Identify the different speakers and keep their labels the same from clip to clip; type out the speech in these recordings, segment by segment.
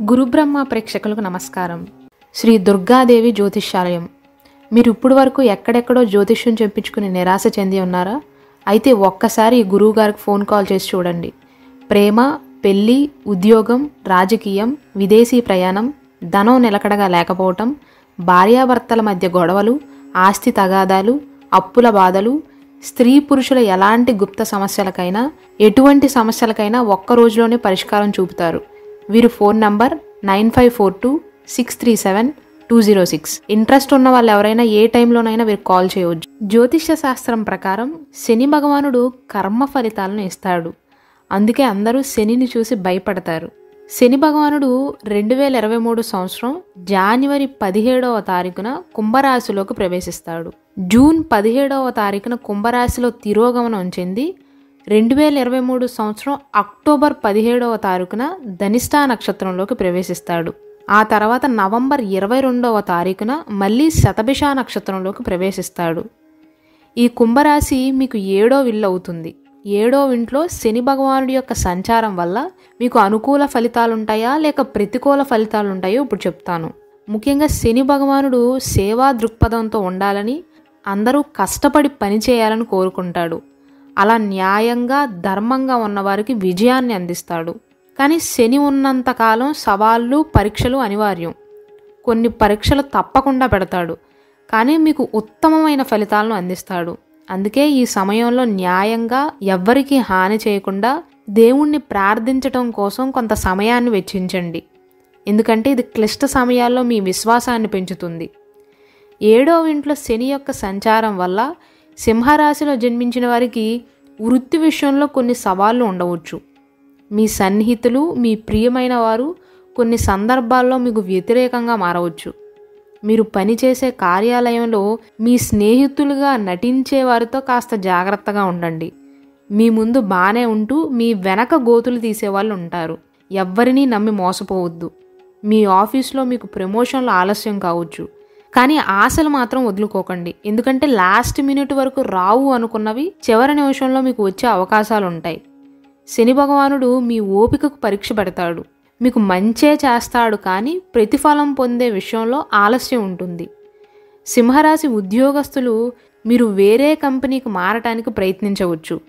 Speaker 1: గురుబ్రహ్మ ప్రేక్షకులకు నమస్కారం. శ్రీ దుర్గాదేవి జ్యోతిష్యాలయం. మీరు ఇప్పుడు వరకు ఎక్కడెక్కడో జ్యోతిష్యం చెప్పించుకుని నిరాశ చెంది ఉన్నారా? అయితే ఒక్కసారి ఈ గురువు గారికి ఫోన్ కాల్ చేసి చూడండి. ప్రేమ పెళ్ళి ఉద్యోగం రాజకీయం విదేశీ ప్రయాణం ధనం నిలకడగా లేకపోవటం భార్యాభర్తల మధ్య గొడవలు ఆస్తి తగాదాలు అప్పుల బాధలు స్త్రీ పురుషుల ఎలాంటి గుప్త సమస్యలకైనా ఎటువంటి సమస్యలకైనా ఒక్క రోజులోనే పరిష్కారం చూపుతారు. వీరు phone number nine five four two six three seven two zero six. Interest ఉన్న వాళ్ళు ఎవరైనా ఏ టైంలోనైనా వీరు కాల్ చేయవచ్చు. జ్యోతిష్య శాస్త్రం ప్రకారం శని భగవానుడు కర్మ ఫలితాలను ఇస్తాడు. అందుకే అందరూ శనిని చూసి భయపడతారు. శని భగవానుడు రెండు వేల ఇరవై మూడు సంవత్సరం జాన్వరి పదిహేడవ తారీఖున కుంభరాశిలోకి ప్రవేశిస్తాడు. జూన్ పదిహేడవ తారీఖున కుంభరాశిలో తిరోగమనం చెంది రెండు వేల ఇరవై మూడు సంవత్సరం అక్టోబర్ పదిహేడవ తారీఖున ధనిష్టా నక్షత్రంలోకి ప్రవేశిస్తాడు. ఆ తర్వాత నవంబర్ ఇరవై రెండవ తారీఖున మళ్ళీ శతభిష నక్షత్రంలోకి ప్రవేశిస్తాడు. ఈ కుంభరాశి మీకు ఏడో విల్లు అవుతుంది. ఏడో ఇంట్లో శని భగవానుడి యొక్క సంచారం వల్ల మీకు అనుకూల ఫలితాలుంటాయా లేక ప్రతికూల ఫలితాలు ఉంటాయో ఇప్పుడు చెప్తాను. ముఖ్యంగా శని భగవానుడు సేవా దృక్పథంతో ఉండాలని అందరూ కష్టపడి పని చేయాలని కోరుకుంటాడు. అలా న్యాయంగా ధర్మంగా ఉన్నవారికి విజయాన్ని అందిస్తాడు. కానీ శని ఉన్నంతకాలం సవాళ్ళు పరీక్షలు అనివార్యం. కొన్ని పరీక్షలు తప్పకుండా పెడతాడు. కానీ మీకు ఉత్తమమైన ఫలితాలను అందిస్తాడు. అందుకే ఈ సమయంలో న్యాయంగా ఎవ్వరికీ హాని చేయకుండా దేవుణ్ణి ప్రార్థించటం కోసం కొంత సమయాన్ని వెచ్చించండి. ఎందుకంటే ఇది క్లిష్ట సమయాల్లో మీ విశ్వాసాన్ని పెంచుతుంది. ఏడో ఇంట్లో శని యొక్క సంచారం వల్ల సింహరాశిలో జన్మించిన వారికి వృత్తి విషయంలో కొన్ని సవాళ్ళు ఉండవచ్చు. మీ సన్నిహితులు మీ ప్రియమైన వారు కొన్ని సందర్భాల్లో మీకు వ్యతిరేకంగా మారవచ్చు. మీరు పనిచేసే కార్యాలయంలో మీ స్నేహితులుగా నటించే వారితో కాస్త జాగ్రత్తగా ఉండండి. మీ ముందు బాగానే ఉంటూ మీ వెనక గోతులు తీసేవాళ్ళు ఉంటారు. ఎవ్వరినీ నమ్మి మోసపోవద్దు. మీ ఆఫీస్లో మీకు ప్రమోషన్లు ఆలస్యం కావచ్చు. కానీ ఆశలు మాత్రం వదులుకోకండి. ఎందుకంటే లాస్ట్ మినిట్ వరకు రావు అనుకున్నవి చివరి నిమిషంలో మీకు వచ్చే అవకాశాలు ఉంటాయి శని భగవానుడు మీ ఓపికకు పరీక్ష పెడతాడు. మీకు మంచే చేస్తాడు కానీ ప్రతిఫలం పొందే విషయంలో ఆలస్యం ఉంటుంది. సింహరాశి ఉద్యోగస్తులు మీరు వేరే కంపెనీకి మారటానికి ప్రయత్నించవచ్చు.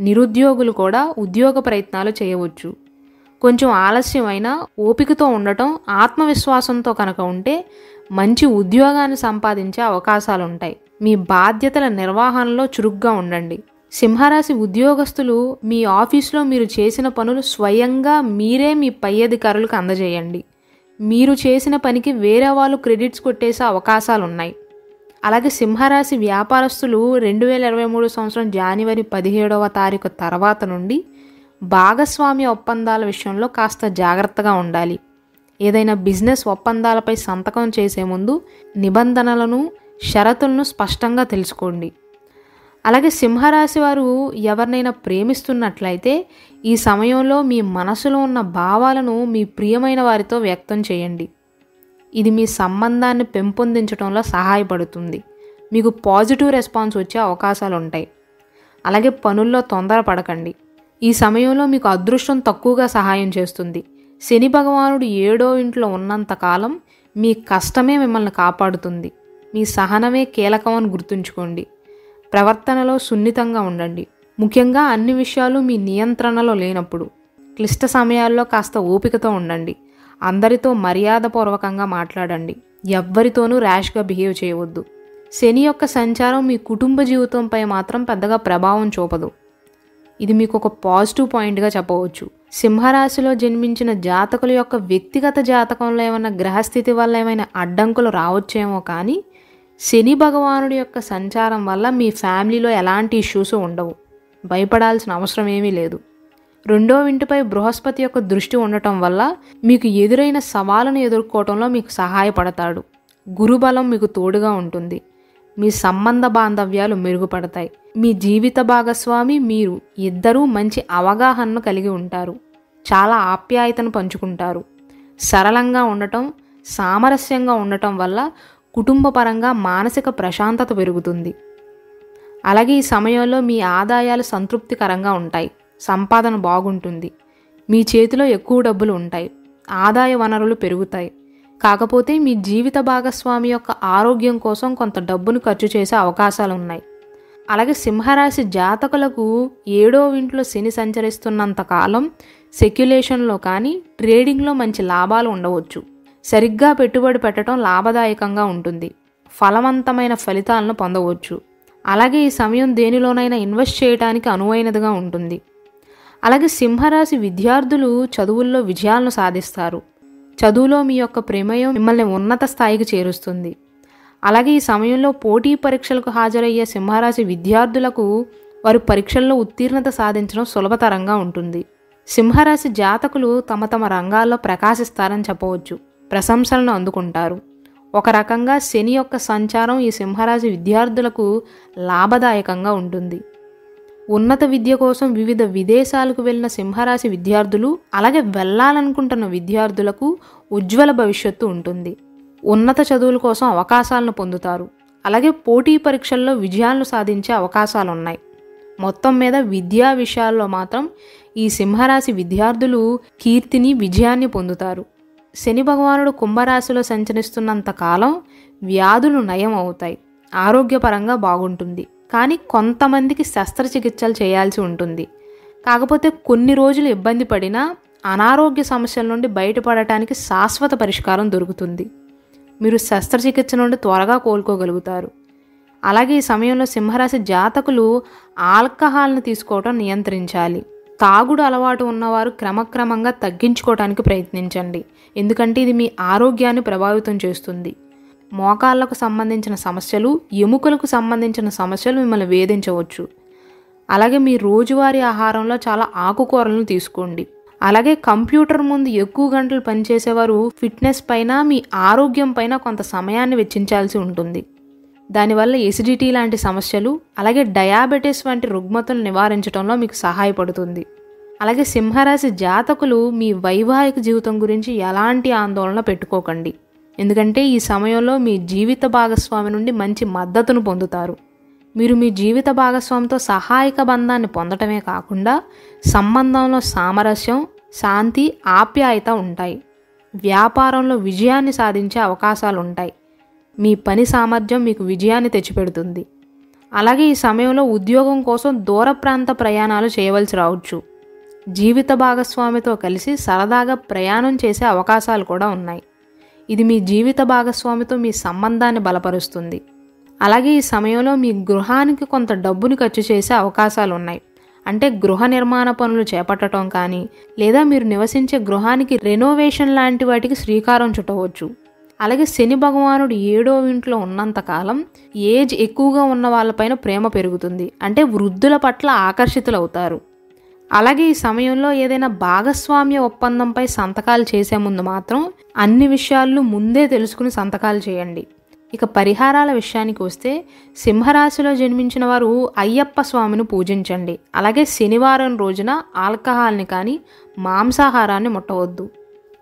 Speaker 1: నిరుద్యోగులు కూడా ఉద్యోగ ప్రయత్నాలు చేయవచ్చు. కొంచెం ఆలస్యమైనా ఓపికతో ఉండటం ఆత్మవిశ్వాసంతో కనుక ఉంటే మంచి ఉద్యోగాన్ని సంపాదించే అవకాశాలు ఉంటాయి మీ బాధ్యతల నిర్వహణలో చురుగ్గా ఉండండి. సింహరాశి ఉద్యోగస్తులు మీ ఆఫీస్లో మీరు చేసిన పనులు స్వయంగా మీరే మీ పై అధికారులకు అందజేయండి. మీరు చేసిన పనికి వేరే వాళ్ళు క్రెడిట్స్ కొట్టేసే అవకాశాలు ఉన్నాయి అలాగే సింహరాశి వ్యాపారస్తులు రెండు వేల ఇరవై మూడు సంవత్సరం జనవరి పదిహేడవ తారీఖు తర్వాత నుండి భాగస్వామ్య ఒప్పందాల విషయంలో కాస్త జాగ్రత్తగా ఉండాలి. ఏదైనా బిజినెస్ ఒప్పందాలపై సంతకం చేసే ముందు నిబంధనలను షరతులను స్పష్టంగా తెలుసుకోండి. అలాగే సింహరాశి వారు ఎవరినైనా ప్రేమిస్తున్నట్లయితే ఈ సమయంలో మీ మనసులో ఉన్న భావాలను మీ ప్రియమైన వారితో వ్యక్తం చేయండి. ఇది మీ సంబంధాన్ని పెంపొందించడంలో సహాయపడుతుంది. మీకు పాజిటివ్ రెస్పాన్స్ వచ్చే అవకాశాలు ఉంటాయి. అలాగే పనుల్లో తొందరపడకండి. ఈ సమయంలో మీకు అదృష్టం తక్కువగా సహాయం చేస్తుంది. శని భగవానుడు ఏడో ఇంట్లో ఉన్నంతకాలం మీ కష్టమే మిమ్మల్ని కాపాడుతుంది. మీ సహనమే కీలకం అని గుర్తుంచుకోండి. ప్రవర్తనలో సున్నితంగా ఉండండి. ముఖ్యంగా అన్ని విషయాలు మీ నియంత్రణలో లేనప్పుడు. క్లిష్ట సమయాల్లో కాస్త ఓపికతో ఉండండి. అందరితో మర్యాదపూర్వకంగా మాట్లాడండి. ఎవ్వరితోనూ ర్యాష్గా బిహేవ్ చేయవద్దు. శని యొక్క సంచారం మీ కుటుంబ జీవితంపై మాత్రం పెద్దగా ప్రభావం చూపదు. ఇది మీకు ఒక పాజిటివ్ పాయింట్గా చెప్పవచ్చు. సింహరాశిలో జన్మించిన జాతకుల యొక్క వ్యక్తిగత జాతకంలో ఏమైనా గ్రహస్థితి వల్ల ఏమైనా అడ్డంకులు రావచ్చేమో కానీ శని భగవానుడి యొక్క సంచారం వల్ల మీ ఫ్యామిలీలో ఎలాంటి ఇష్యూస్ ఉండవు. భయపడాల్సిన అవసరం ఏమీ లేదు. రెండో ఇంటిపై బృహస్పతి యొక్క దృష్టి ఉండటం వల్ల మీకు ఎదురైన సవాళ్ళను ఎదుర్కోవటంలో మీకు సహాయపడతాడు. గురుబలం మీకు తోడుగా ఉంటుంది. మీ సంబంధ బాంధవ్యాలు మెరుగుపడతాయి. మీ జీవిత భాగస్వామి మీరు ఇద్దరూ మంచి అవగాహనను కలిగి ఉంటారు. చాలా ఆప్యాయతను పంచుకుంటారు. సరళంగా ఉండటం సామరస్యంగా ఉండటం వల్ల కుటుంబపరంగా మానసిక ప్రశాంతత పెరుగుతుంది. అలాగే ఈ సమయంలో మీ ఆదాయాలు సంతృప్తికరంగా ఉంటాయి. సంపాదన బాగుంటుంది. మీ చేతిలో ఎక్కువ డబ్బులు ఉంటాయి. ఆదాయ వనరులు పెరుగుతాయి. కాకపోతే మీ జీవిత భాగస్వామి యొక్క ఆరోగ్యం కోసం కొంత డబ్బును ఖర్చు చేసే అవకాశాలు ఉన్నాయి అలాగే సింహరాశి జాతకులకు ఏడో ఇంట్లో శని సంచరిస్తున్నంత కాలం సెక్యులేషన్లో కానీ ట్రేడింగ్లో మంచి లాభాలు ఉండవచ్చు. సరిగ్గా పెట్టుబడి పెట్టడం లాభదాయకంగా ఉంటుంది. ఫలవంతమైన ఫలితాలను పొందవచ్చు. అలాగే ఈ సమయం దేనిలోనైనా ఇన్వెస్ట్ చేయడానికి అనువైనదిగా ఉంటుంది. అలాగే సింహరాశి విద్యార్థులు చదువుల్లో విజయాలను సాధిస్తారు. చదువులో మీ యొక్క ప్రమేయం మిమ్మల్ని ఉన్నత స్థాయికి చేరుస్తుంది. అలాగే ఈ సమయంలో పోటీ పరీక్షలకు హాజరయ్యే సింహరాశి విద్యార్థులకు వారు పరీక్షల్లో ఉత్తీర్ణత సాధించడం సులభతరంగా ఉంటుంది. సింహరాశి జాతకులు తమ తమ రంగాల్లో ప్రకాశిస్తారని చెప్పవచ్చు. ప్రశంసలను అందుకుంటారు. ఒక రకంగా శని యొక్క సంచారం ఈ సింహరాశి విద్యార్థులకు లాభదాయకంగా ఉంటుంది. ఉన్నత విద్య కోసం వివిధ విదేశాలకు వెళ్ళిన సింహరాశి విద్యార్థులు అలాగే వెళ్ళాలనుకుంటున్న విద్యార్థులకు ఉజ్వల భవిష్యత్తు ఉంటుంది. ఉన్నత చదువుల కోసం అవకాశాలను పొందుతారు. అలాగే పోటీ పరీక్షల్లో విజయాలను సాధించే అవకాశాలు ఉన్నాయి మొత్తం మీద విద్యా విషయాల్లో మాత్రం ఈ సింహరాశి విద్యార్థులు కీర్తిని విజయాన్ని పొందుతారు. శని భగవానుడు కుంభరాశిలో సంచరిస్తున్నంత కాలం వ్యాధులు నయం అవుతాయి ఆరోగ్యపరంగా బాగుంటుంది. కానీ కొంతమందికి శస్త్రచికిత్సలు చేయాల్సి ఉంటుంది. కాకపోతే కొన్ని రోజులు ఇబ్బంది పడినా అనారోగ్య సమస్యల నుండి బయటపడటానికి శాశ్వత పరిష్కారం దొరుకుతుంది. మీరు శస్త్రచికిత్స నుండి త్వరగా కోలుకోగలుగుతారు. అలాగే ఈ సమయంలో సింహరాశి జాతకులు ఆల్కహాల్ను తీసుకోవటం నియంత్రించాలి. తాగుడు అలవాటు ఉన్నవారు క్రమక్రమంగా తగ్గించుకోవడానికి ప్రయత్నించండి. ఎందుకంటే ఇది మీ ఆరోగ్యాన్ని ప్రభావితం చేస్తుంది. మోకాళ్ళకు సంబంధించిన సమస్యలు ఎముకలకు సంబంధించిన సమస్యలు మిమ్మల్ని వేధించవచ్చు. అలాగే మీ రోజువారీ ఆహారంలో చాలా ఆకుకూరలను తీసుకోండి. అలాగే కంప్యూటర్ ముందు ఎక్కువ గంటలు పనిచేసేవారు ఫిట్నెస్ పైన మీ ఆరోగ్యం పైన కొంత సమయాన్ని వెచ్చించాల్సి ఉంటుంది. దానివల్ల ఎసిడిటీ లాంటి సమస్యలు అలాగే డయాబెటీస్ వంటి రుగ్మతలు నివారించడంలో మీకు సహాయపడుతుంది. అలాగే సింహరాశి జాతకులు మీ వైవాహిక జీవితం గురించి ఎలాంటి ఆందోళన పెట్టుకోకండి. ఎందుకంటే ఈ సమయంలో మీ జీవిత భాగస్వామి నుండి మంచి మద్దతును పొందుతారు. మీరు మీ జీవిత భాగస్వామితో సహాయక బంధాన్ని పొందటమే కాకుండా సంబంధంలో సామరస్యం శాంతి ఆప్యాయత ఉంటాయి. వ్యాపారంలో విజయాన్ని సాధించే అవకాశాలు ఉంటాయి. మీ పని సామర్థ్యం మీకు విజయాన్ని తెచ్చిపెడుతుంది. అలాగే ఈ సమయంలో ఉద్యోగం కోసం దూర ప్రాంత ప్రయాణాలు చేయవలసి రావచ్చు. జీవిత భాగస్వామితో కలిసి సరదాగా ప్రయాణం చేసే అవకాశాలు కూడా ఉన్నాయి. ఇది మీ జీవిత భాగస్వామితో మీ సంబంధాన్ని బలపరుస్తుంది. అలాగే ఈ సమయంలో మీ గృహానికి కొంత డబ్బుని ఖర్చు చేసే అవకాశాలు ఉన్నాయి అంటే గృహ నిర్మాణ పనులు చేపట్టడం కానీ లేదా మీరు నివసించే గృహానికి రెనోవేషన్ లాంటి వాటికి శ్రీకారం చుట్టవచ్చు. అలాగే శని భగవానుడు ఏడో ఇంట్లో ఉన్నంతకాలం ఏజ్ ఎక్కువగా ఉన్న వాళ్ళపైన ప్రేమ పెరుగుతుంది. అంటే వృద్ధుల పట్ల ఆకర్షితులవుతారు. అలాగే ఈ సమయంలో ఏదైనా భాగస్వామ్య ఒప్పందంపై సంతకాలు చేసే ముందు మాత్రం అన్ని విషయాలు ముందే తెలుసుకుని సంతకాలు చేయండి. ఇక పరిహారాల విషయానికి వస్తే సింహరాశిలో జన్మించిన వారు అయ్యప్ప స్వామిని పూజించండి. అలాగే శనివారం రోజున ఆల్కహాల్ని కానీ మాంసాహారాన్ని ముట్టవద్దు.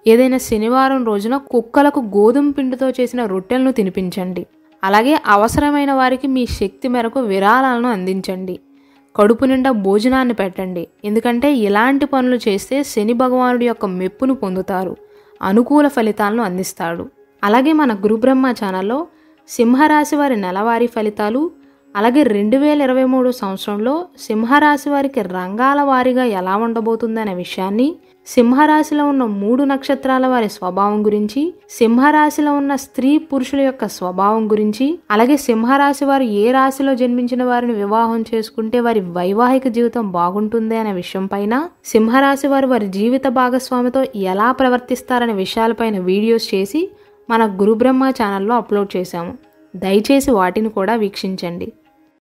Speaker 1: ఏదైనా శనివారం రోజున కుక్కలకు గోధుమ పిండితో చేసిన రొట్టెలను తినిపించండి. అలాగే అవసరమైన వారికి మీ శక్తి మేరకు విరాళాలను అందించండి. కడుపు నిండా భోజనాన్ని పెట్టండి. ఎందుకంటే ఇలాంటి పనులు చేస్తే శని భగవానుడి యొక్క మెప్పును పొందుతారు. అనుకూల ఫలితాలను అందిస్తాడు. అలాగే మన గురుబ్రహ్మ ఛానల్లో సింహరాశి వారి నెలవారీ ఫలితాలు అలాగే రెండు వేల ఇరవై మూడు సంవత్సరంలో సింహరాశి వారికి రంగాల వారీగా ఎలా ఉండబోతుందనే విషయాన్ని సింహరాశిలో ఉన్న మూడు నక్షత్రాల వారి స్వభావం గురించి సింహరాశిలో ఉన్న స్త్రీ పురుషుల యొక్క స్వభావం గురించి అలాగే సింహరాశి వారు ఏ రాశిలో జన్మించిన వారిని వివాహం చేసుకుంటే వారి వైవాహిక జీవితం బాగుంటుంది అనే విషయం పైన సింహరాశి వారు వారి జీవిత భాగస్వామితో ఎలా ప్రవర్తిస్తారనే విషయాలపైన వీడియోస్ చేసి మన గురుబ్రహ్మ ఛానల్లో అప్లోడ్ చేశాము. దయచేసి వాటిని కూడా వీక్షించండి.